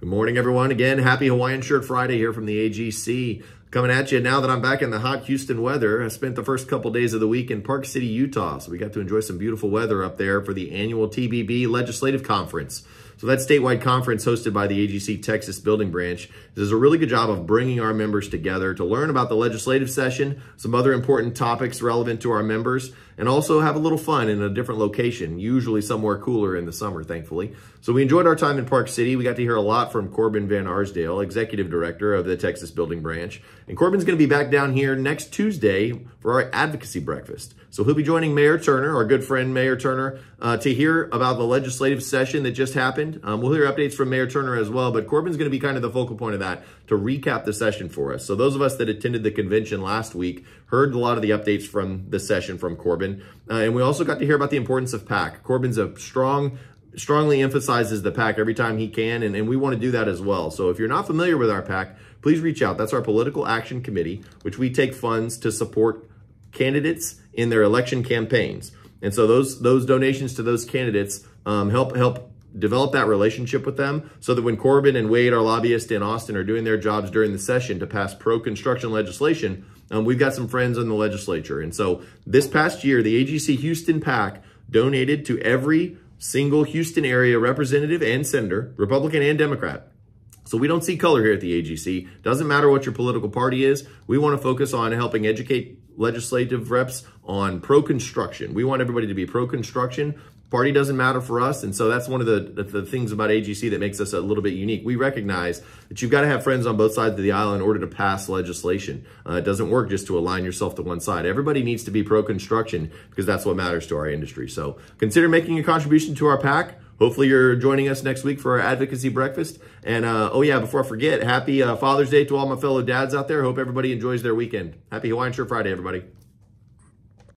Good morning, everyone. Again, happy Hawaiian Shirt Friday here from the AGC. Coming at you now that I'm back in the hot Houston weather. I spent the first couple days of the week in Park City, Utah. So we got to enjoy some beautiful weather up there for the annual TBB Legislative Conference. So that statewide conference hosted by the AGC Texas Building Branch does a really good job of bringing our members together to learn about the legislative session, some other important topics relevant to our members, and also have a little fun in a different location, usually somewhere cooler in the summer, thankfully. So we enjoyed our time in Park City. We got to hear a lot from Corbin Van Arsdale, Executive Director of the Texas Building Branch. And Corbin's going to be back down here next Tuesday for our advocacy breakfast. So he'll be joining Mayor Turner, our good friend Mayor Turner, uh, to hear about the legislative session that just happened. Um, we'll hear updates from Mayor Turner as well, but Corbin's going to be kind of the focal point of that to recap the session for us. So those of us that attended the convention last week heard a lot of the updates from the session from Corbin. Uh, and we also got to hear about the importance of PAC. Corbin's a strong strongly emphasizes the PAC every time he can, and, and we want to do that as well. So if you're not familiar with our PAC, please reach out. That's our Political Action Committee, which we take funds to support candidates in their election campaigns. And so those those donations to those candidates um, help help develop that relationship with them so that when Corbin and Wade, our lobbyists in Austin, are doing their jobs during the session to pass pro-construction legislation, um, we've got some friends in the legislature. And so this past year, the AGC Houston PAC donated to every single Houston area representative and senator, Republican and Democrat. So we don't see color here at the AGC. Doesn't matter what your political party is. We want to focus on helping educate legislative reps on pro-construction. We want everybody to be pro-construction. Party doesn't matter for us. And so that's one of the, the, the, things about AGC that makes us a little bit unique. We recognize that you've got to have friends on both sides of the aisle in order to pass legislation. Uh, it doesn't work just to align yourself to one side. Everybody needs to be pro-construction because that's what matters to our industry. So consider making a contribution to our PAC. Hopefully you're joining us next week for our advocacy breakfast. And uh, oh yeah, before I forget, happy uh, Father's Day to all my fellow dads out there. Hope everybody enjoys their weekend. Happy Hawaiian Shirt Friday, everybody.